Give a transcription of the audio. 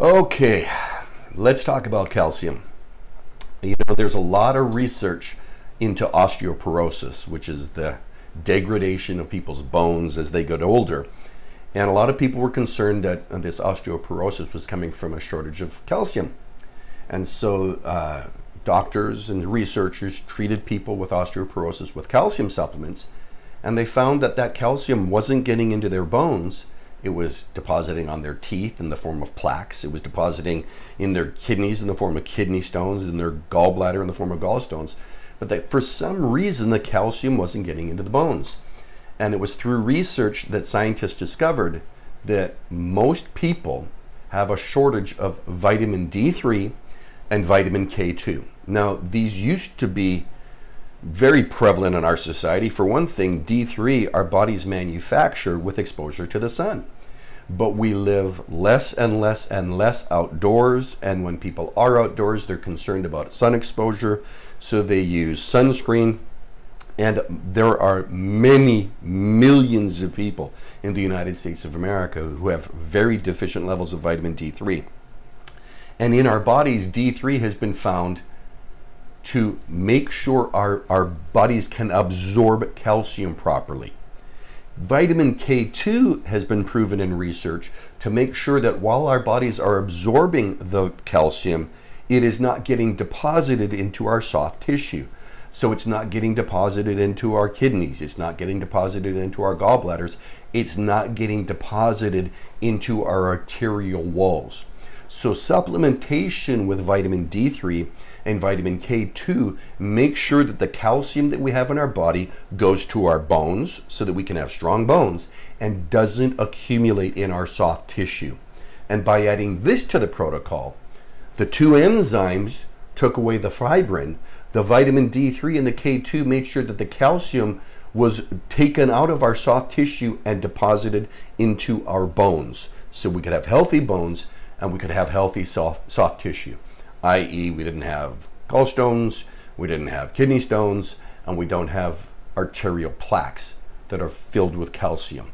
Okay, let's talk about calcium. You know, there's a lot of research into osteoporosis, which is the degradation of people's bones as they get older. And a lot of people were concerned that this osteoporosis was coming from a shortage of calcium. And so uh, doctors and researchers treated people with osteoporosis with calcium supplements, and they found that that calcium wasn't getting into their bones. It was depositing on their teeth in the form of plaques. It was depositing in their kidneys in the form of kidney stones, in their gallbladder in the form of gallstones. But that for some reason, the calcium wasn't getting into the bones. And it was through research that scientists discovered that most people have a shortage of vitamin D3 and vitamin K2. Now, these used to be very prevalent in our society. For one thing, D3 our bodies manufacture with exposure to the sun. But we live less and less and less outdoors, and when people are outdoors, they're concerned about sun exposure, so they use sunscreen and there are many millions of people in the United States of America who have very deficient levels of vitamin D3. And in our bodies, D3 has been found to make sure our, our bodies can absorb calcium properly. Vitamin K2 has been proven in research to make sure that while our bodies are absorbing the calcium, it is not getting deposited into our soft tissue. So it's not getting deposited into our kidneys. It's not getting deposited into our gallbladders. It's not getting deposited into our arterial walls. So supplementation with vitamin D3 and vitamin K2 make sure that the calcium that we have in our body goes to our bones so that we can have strong bones and doesn't accumulate in our soft tissue. And by adding this to the protocol, the two enzymes took away the fibrin, the vitamin D3 and the K2 made sure that the calcium was taken out of our soft tissue and deposited into our bones. So we could have healthy bones and we could have healthy soft, soft tissue, i.e., we didn't have gallstones, we didn't have kidney stones, and we don't have arterial plaques that are filled with calcium.